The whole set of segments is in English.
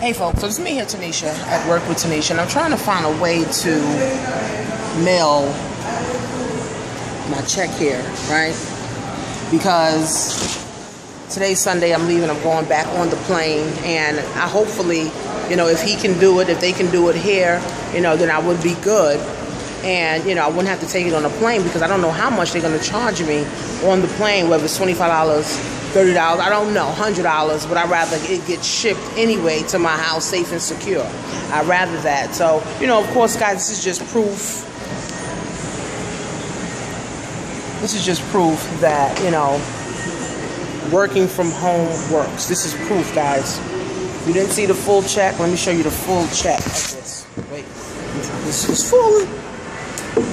Hey folks, so it's me here, Tanisha, at work with Tanisha, and I'm trying to find a way to mail my check here, right? Because today's Sunday, I'm leaving, I'm going back on the plane, and I hopefully, you know, if he can do it, if they can do it here, you know, then I would be good. And, you know, I wouldn't have to take it on a plane because I don't know how much they're going to charge me on the plane, whether it's $25 $30, I don't know, $100, but I'd rather it get shipped anyway to my house safe and secure. I'd rather that. So, you know, of course, guys, this is just proof. This is just proof that, you know, working from home works. This is proof, guys. you didn't see the full check, let me show you the full check this. Wait, this is falling.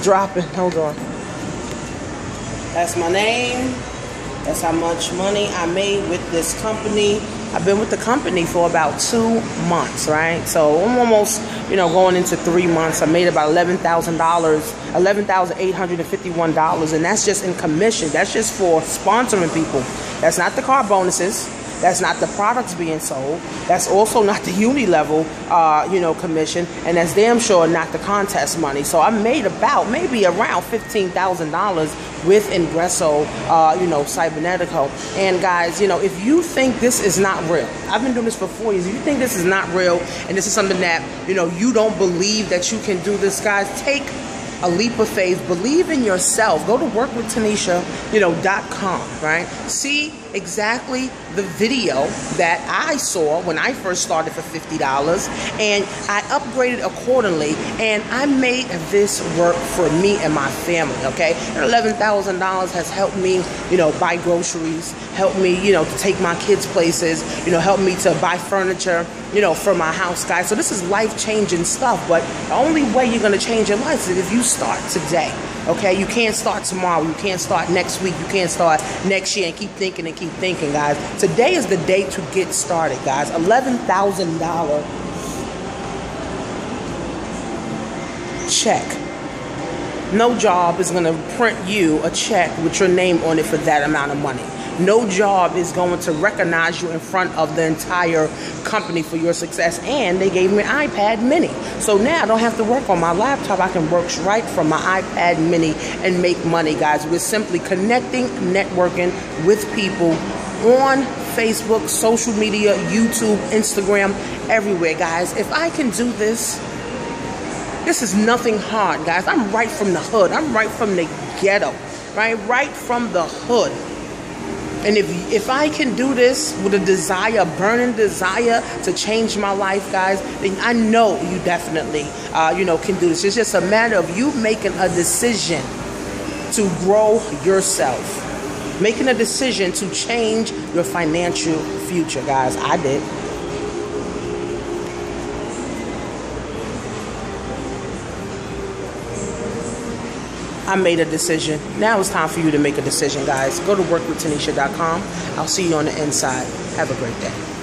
Dropping, hold on. That's my name. That's how much money I made with this company. I've been with the company for about two months, right? So I'm almost, you know, going into three months. I made about eleven thousand dollars, eleven thousand eight hundred and fifty-one dollars, and that's just in commission. That's just for sponsoring people. That's not the car bonuses. That's not the products being sold. That's also not the uni level, uh, you know, commission, and that's damn sure not the contest money. So I made about maybe around fifteen thousand dollars with Ingreso, uh, you know, Cybernetico. And guys, you know, if you think this is not real, I've been doing this for four years. If you think this is not real, and this is something that you know you don't believe that you can do this, guys, take a leap of faith. Believe in yourself. Go to workwithtanisha, you know, dot com, right? See exactly the video that I saw when I first started for $50 and I upgraded accordingly and I made this work for me and my family, okay? And $11,000 has helped me, you know, buy groceries, helped me, you know, to take my kids places, you know, helped me to buy furniture, you know, for my house, guys. So this is life-changing stuff, but the only way you're going to change your life is if you start today. Okay, you can't start tomorrow. You can't start next week. You can't start next year and keep thinking and keep thinking, guys. Today is the day to get started, guys. $11,000 check. No job is going to print you a check with your name on it for that amount of money. No job is going to recognize you in front of the entire company for your success. And they gave me an iPad mini. So now I don't have to work on my laptop. I can work right from my iPad mini and make money, guys. We're simply connecting, networking with people on Facebook, social media, YouTube, Instagram, everywhere, guys. If I can do this, this is nothing hard, guys. I'm right from the hood. I'm right from the ghetto, right? Right from the hood. And if if I can do this with a desire, a burning desire to change my life, guys, then I know you definitely, uh, you know, can do this. It's just a matter of you making a decision to grow yourself, making a decision to change your financial future, guys. I did. I made a decision. Now it's time for you to make a decision, guys. Go to workwithtanisha.com. I'll see you on the inside. Have a great day.